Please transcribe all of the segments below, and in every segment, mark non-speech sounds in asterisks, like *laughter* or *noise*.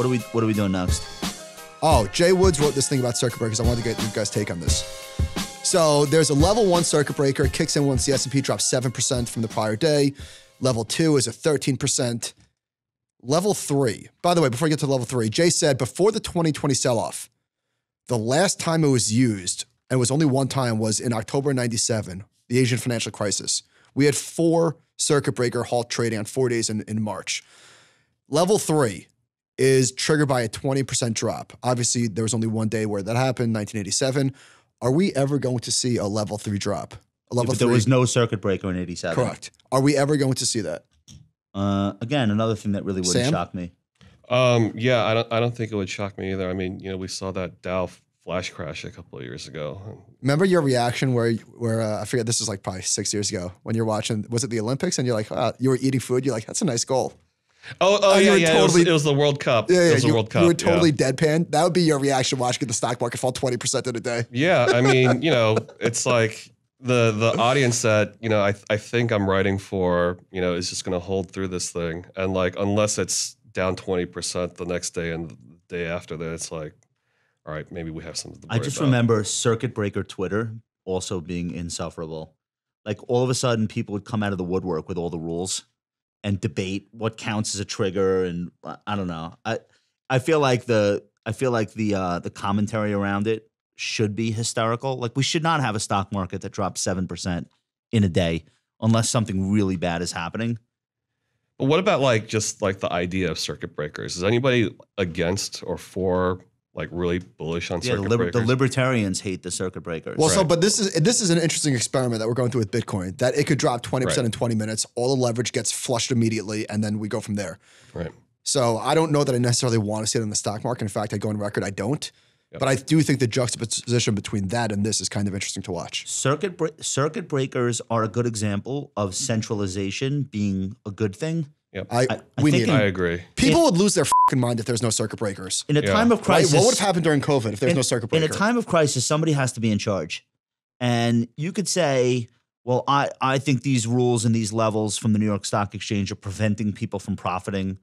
What are we What are we doing next? Oh, Jay Woods wrote this thing about circuit breakers. I wanted to get you guys' take on this. So there's a level one circuit breaker. It kicks in once the S&P drops 7% from the prior day. Level two is a 13%. Level three, by the way, before I get to level three, Jay said before the 2020 sell-off, the last time it was used, and it was only one time, was in October 97, the Asian financial crisis. We had four circuit breaker halt trading on four days in, in March. Level three is triggered by a 20% drop. Obviously, there was only one day where that happened, 1987. Are we ever going to see a level three drop? A level But there three. was no circuit breaker in '87. correct. Are we ever going to see that? Uh, again, another thing that really wouldn't Sam? shock me. Um, yeah, I don't. I don't think it would shock me either. I mean, you know, we saw that Dow flash crash a couple of years ago. Remember your reaction where where uh, I forget this was like probably six years ago when you're watching was it the Olympics and you're like ah, you were eating food you're like that's a nice goal Oh, oh, oh you yeah, were yeah. it, was, totally- it was the World Cup. yeah it yeah was you, the World Cup. you were yeah. totally deadpan that would be your reaction watching the stock market fall twenty percent in a day Yeah, I mean, *laughs* you know, it's like the the audience that you know I I think I'm writing for, you know, is just going to hold through this thing, and like unless it's down twenty percent the next day and the day after that, it's like, all right, maybe we have something. To I just about. remember circuit breaker Twitter also being insufferable. Like all of a sudden, people would come out of the woodwork with all the rules and debate what counts as a trigger, and I- I don't know. I I feel like the I feel like the uh, the commentary around it should be hysterical. Like we should not have a stock market that drops seven percent in a day unless something really bad is happening. But what about like just like the idea of circuit breakers? Is anybody against or for like really bullish on Yeah, the, circuit liber- the libertarians hate the circuit breakers. well so but this is this is an interesting experiment that we're going through with Bitcoin that it could drop twenty percent in twenty minutes all the leverage gets flushed immediately and then we go from there right. so I don't know that I necessarily want to see it in the stock market in fact I go on record I don't Yep. but I do think the juxtaposition between that and this is kind of interesting to watch Circuit bre- circuit breakers are a good example of centralization being a good thing. Yep. I, I- I we think need in- I agree. People would lose their fucking mind if there's no circuit breakers. In a Yeah. time of Right? crisis, What would have happened during COVID if there's in, no circuit breakers. in a time of crisis, somebody has to be in charge, and you could say, "Well, I I think these rules and these levels from the New York Stock Exchange are preventing people from profiting."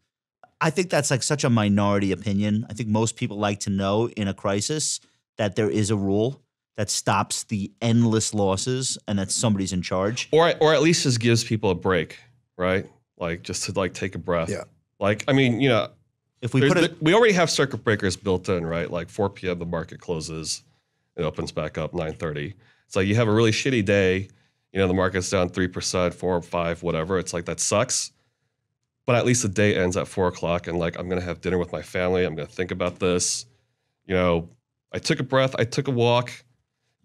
I think that's like such a minority opinion. I think most people like to know in a crisis that there is a rule that stops the endless losses and that somebody's in charge. or or at least just gives people a break, right? Like just to like take a breath. Yeah. Like I mean, you know, If we there's put the- it, we already have circuit breakers built in, right? Like 4 p.m. the market closes, it opens back up 9:30. It's like you have a really shitty day, you know, the market's down three percent, four or five, whatever. It's like that sucks. But at least the day ends at four o'clock, and like I'm gonna have dinner with my family. I'm gonna think about this. You know, I took a breath. I took a walk.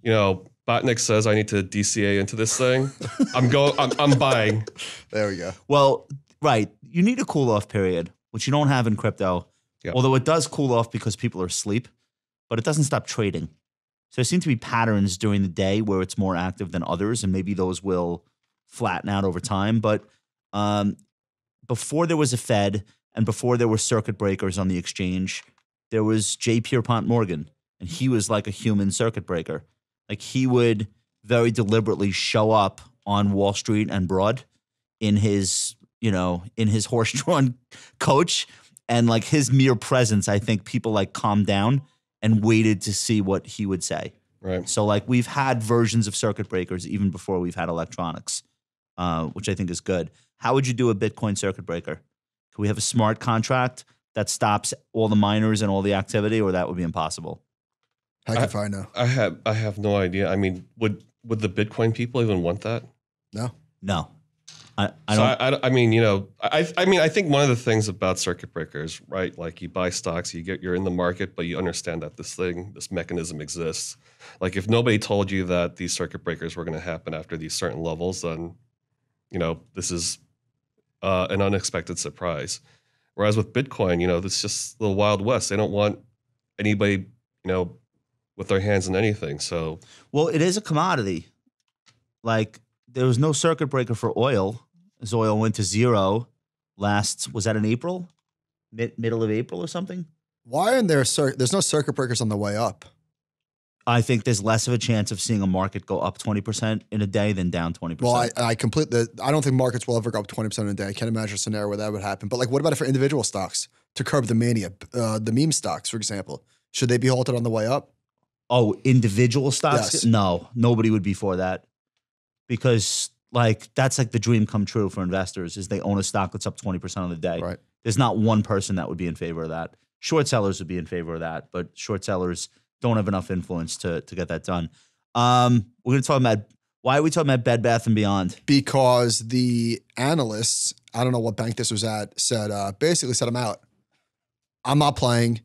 You know, Batnick says I need to DCA into this thing. I'm going. I'm, I'm buying. there we go. well, right, you need a cool off period, which you don't have in crypto. Yeah. Although it does cool off because people are asleep, but it doesn't stop trading. So there seem to be patterns during the day where it's more active than others, and maybe those will flatten out over time. But um, before there was a Fed and before there were circuit breakers on the exchange, there was J. Pierpont Morgan, and he was like a human circuit breaker. Like he would very deliberately show up on Wall Street and Broad in his, you know, in his *laughs* horse-drawn coach, and like his mere presence, I think people like calmed down and waited to see what he would say. Right. So like we've had versions of circuit breakers even before we've had electronics, uh, which I think is good. How would you do a Bitcoin circuit breaker? Could we have a smart contract that stops all the miners and all the activity, or that would be impossible? Heck I- if I know. I have. I have no idea. I mean, would would the Bitcoin people even want that? No. No, I, I so don't. I, I, I mean, you know, I, I mean, I think one of the things about circuit breakers, right? Like you buy stocks, you get, you're in the market, but you understand that this thing, this mechanism exists. Like if nobody told you that these circuit breakers were going to happen after these certain levels, then, you know, this is uh, an unexpected surprise. Whereas with Bitcoin, you know, it's just the Wild West. They don't want anybody, you know, with their hands in anything. So Well, it is a commodity. Like there was no circuit breaker for oil as oil went to zero last. Was that in April, Mid, middle of April or something? Why aren't there cir- there's no circuit breakers on the way up? I think there's less of a chance of seeing a market go up 20% in a day than down 20%. Well, I, I completely I don't think markets will ever go up 20% in a day. I can't imagine a scenario where that would happen. But like what about if for individual stocks? to curb the mania? Uh, the meme stocks, for example, should they be halted on the way up? Oh, individual stocks? Yes. No, nobody would be for that because like that's like the dream come true for investors is they own a stock that's up 20% on the day. Right. There's not one person that would be in favor of that. Short sellers would be in favor of that, but short sellers don't have enough influence to to get that done. Um, we're going to talk about why are we talking about Bed Bath and Beyond? Because the analysts, I don't know what bank this was at, said uh, basically said I'm out. I'm not playing.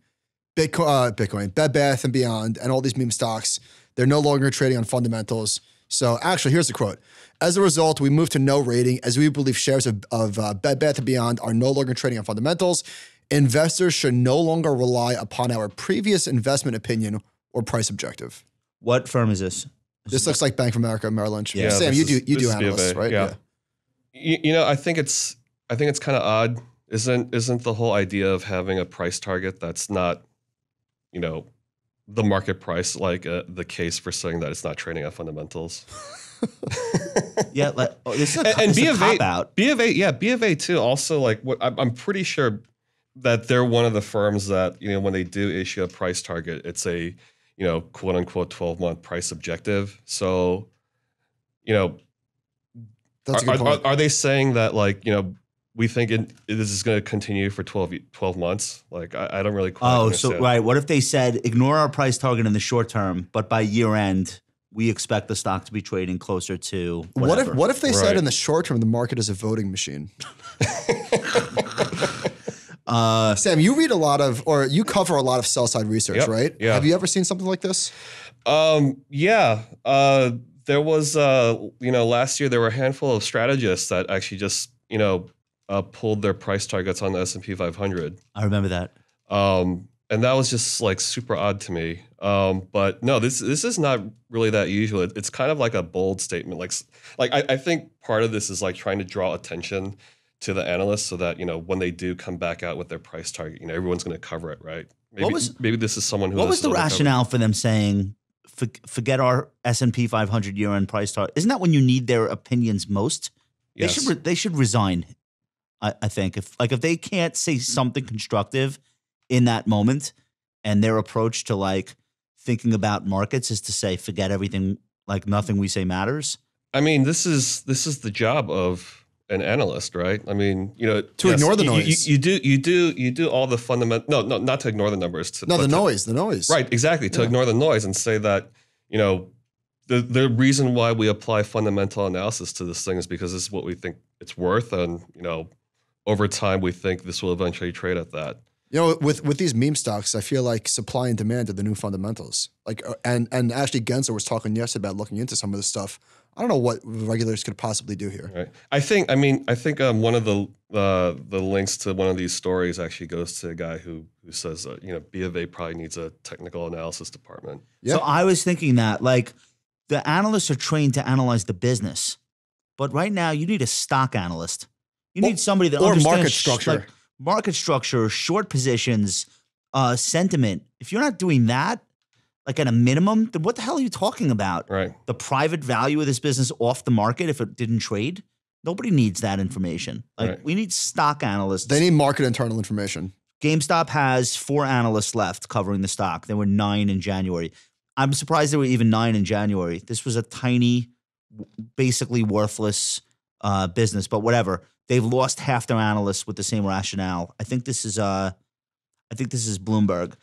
Bitcoin, uh, Bitcoin, Bed Bath and Beyond, and all these meme stocks. They're no longer trading on fundamentals. So actually, here's the quote. As a result, we moved to no rating as we believe shares of, of uh, Bed Bath & Beyond are no longer trading on fundamentals. Investors should no longer rely upon our previous investment opinion or price objective. What firm is this? This looks like Bank of America, Merrill Lynch. Yeah, Sam, this you do you do is B of analysts, A, right? yeah. You, you know, I think it's I think it's kind of odd. Isn't isn't the whole idea of having a price target that's not, you know, the market price like uh, the case for saying that it's not trading on fundamentals? *laughs* Yeah, like, oh, this is a, and, and is of cop A, out. B of A, yeah, B of A too. Also, like what I'm, I'm pretty sure that they're one of the firms that you know when they do issue a price target, it's a you know quote unquote 12 month price objective. So, you know, That's a are, are, are they saying that like you know we think it, this is going to continue for 12, 12 months? Like I, I don't really quite Oh, understand. so right. What if they said ignore our price target in the short term, but by year end we expect the stock to be trading closer to whatever. what if what if they said in the short term the market is a voting machine? *laughs* *laughs* Uh, Sam, you read a lot of or you cover a lot of sell side research, Yep, right? yeah. Have you ever seen something like this? Um, yeah. Uh, there was, uh, you know, last year there were a handful of strategists that actually just, you know, uh, pulled their price targets on the S and P 500, I remember that. um, and that was just like super odd to me. Um, but no, this this is not really that usual. It- it's kind of like a bold statement. Like, like I, I think part of this is like trying to draw attention to the analysts so that you know when they do come back out with their price target, you know, everyone's going to cover it, right? Maybe, was- maybe this is someone who What was the rationale for them saying "For- forget our S and P 500 year end price target? Isn't that when you need their opinions most? They Yes. should re- they should resign. I, I think if like if they can't say mm-hmm. something constructive in that moment, and their approach to like thinking about markets is to say forget everything, like nothing we say matters. I mean, this is this is the job of an analyst, right? I mean, you know, To ignore the you- you- noise. You, do you do you do all the fundamental. No, no, not to ignore the numbers. To, No, but the to- noise, the noise. Right, exactly. To Yeah. ignore the noise and say that you know the the reason why we apply fundamental analysis to this thing is because this is what we think it's worth, and you know, over time we think this will eventually trade at that. You know, with with these meme stocks, I feel like supply and demand are the new fundamentals. Like, uh, and and actually, Gensler was talking yesterday about looking into some of this stuff. I don't know what regulators could possibly do here. Right. I think. I mean. I think um, one of the uh, the links to one of these stories actually goes to a guy who who says that you know B of A probably needs a technical analysis department. Yeah. So I was thinking that like the analysts are trained to analyze the business, but right now you need a stock analyst. You need somebody that or understands market structure. like, market structure, short positions, uh, sentiment. If you're not doing that, like at a minimum, then what the hell are you talking about? Right. The private value of this business off the market if it didn't trade? Nobody needs that information. Like Right. we need stock analysts. They need market internal information. GameStop has four analysts left covering the stock. There were nine in January. I'm surprised there were even nine in January. This was a tiny, basically worthless uh, business, but whatever. They've lost half their analysts with the same rationale. I think this is uh, I think this is Bloomberg.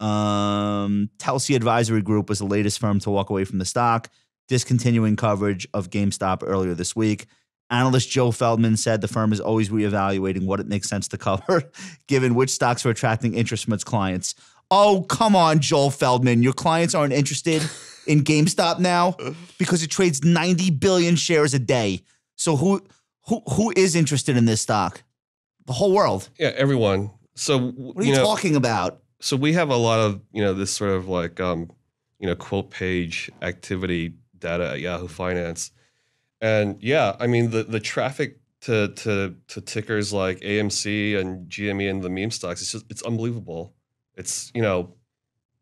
Um, Telsey Advisory Group was the latest firm to walk away from the stock, discontinuing coverage of GameStop earlier this week. Analyst Joe Feldman said the firm is always reevaluating what it makes sense to cover, *laughs* given which stocks are attracting interest from its clients. Oh, come on, Joel Feldman. Your clients aren't interested in GameStop now because it trades 90 billion shares a day. So who who who is interested in this stock? The whole world. Yeah. Everyone. So What are you, know, talking about? so we have a lot of you know this sort of like um, you know quote page activity data at Yahoo Finance, and yeah, I mean the the traffic to to to tickers like AMC and GME and the meme stocks, it's just it's unbelievable. It's you know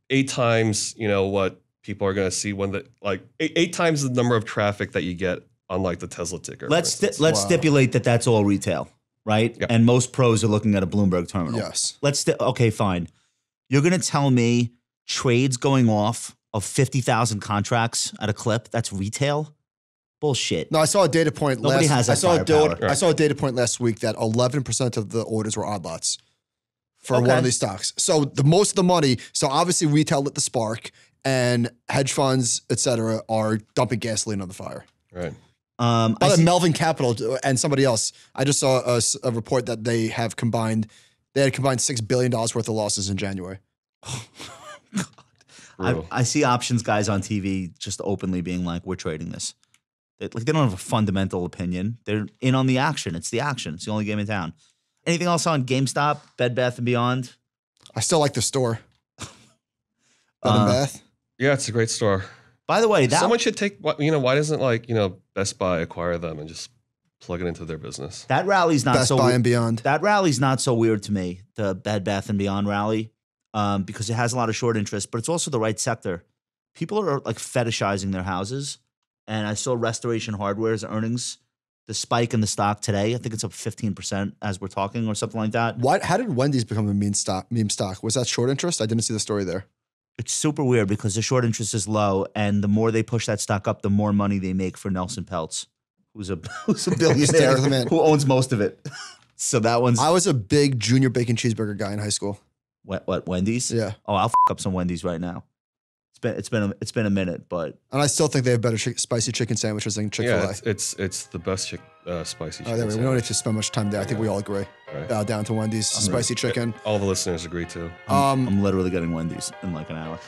eight times you know what people are going to see when the like eight, eight times the number of traffic that you get on like the Tesla ticker. Let's sti- let's Wow. stipulate that that's all retail. right? Yep. And most pros are looking at a Bloomberg terminal. Yes. Let's st- okay, fine. You're gonna tell me trades going off of fifty thousand contracts at a clip? That's retail? Bullshit. No, I saw a data point Nobody last. has that I saw a firepower. data, I saw a data point last week that 11% of the orders were odd lots for one of these stocks. So the most of the money. So obviously retail lit the spark, and hedge funds, et cetera, are dumping gasoline on the fire. Right. Um, I Other see- Melvin Capital and somebody else. I just saw a report that they have combined. They had combined six billion dollars worth of losses in January. *laughs* I, I see options guys on TV just openly being like, "We're trading this." They, like they don't have a fundamental opinion. They're in on the action. It's the action. It's the only game in town. Anything else on GameStop, Bed Bath and Beyond? I still like the store. *laughs* Bed Uh, and Bath. yeah, it's a great store. By the way, that Someone should take. You know, why doesn't like you know Best Buy acquire them and just plug it into their business? that rally's not Best so Buy we- and Beyond. that rally's not so weird to me. The Bed Bath and Beyond rally, um, because it has a lot of short interest, but it's also the right sector. People are like fetishizing their houses, and I saw Restoration Hardware's earnings. The spike in the stock today, I think it's up 15% as we're talking or something like that. Why, how did Wendy's become a meme stock? Meme stock was that short interest? I didn't see the story there. It's super weird because the short interest is low, and the more they push that stock up, the more money they make for Nelson Peltz, who's a *laughs* who's a billionaire the man. who owns most of it. *laughs* so that one's I was a big junior bacon cheeseburger guy in high school. what, what Wendy's. Yeah, Oh, I'll f- up some Wendy's right now. It's been it's been a, it's been a minute, but and I still think they have better chick spicy chicken sandwiches than Chick Fil Yeah, A. it's, it's it's the best chick, uh, spicy. Oh, chicken there we, we don't need to spend much time there. I think we all agree. right? Bow down to Wendy's spicy chicken. All the listeners agree too. Um, I'm literally getting Wendy's in like an hour.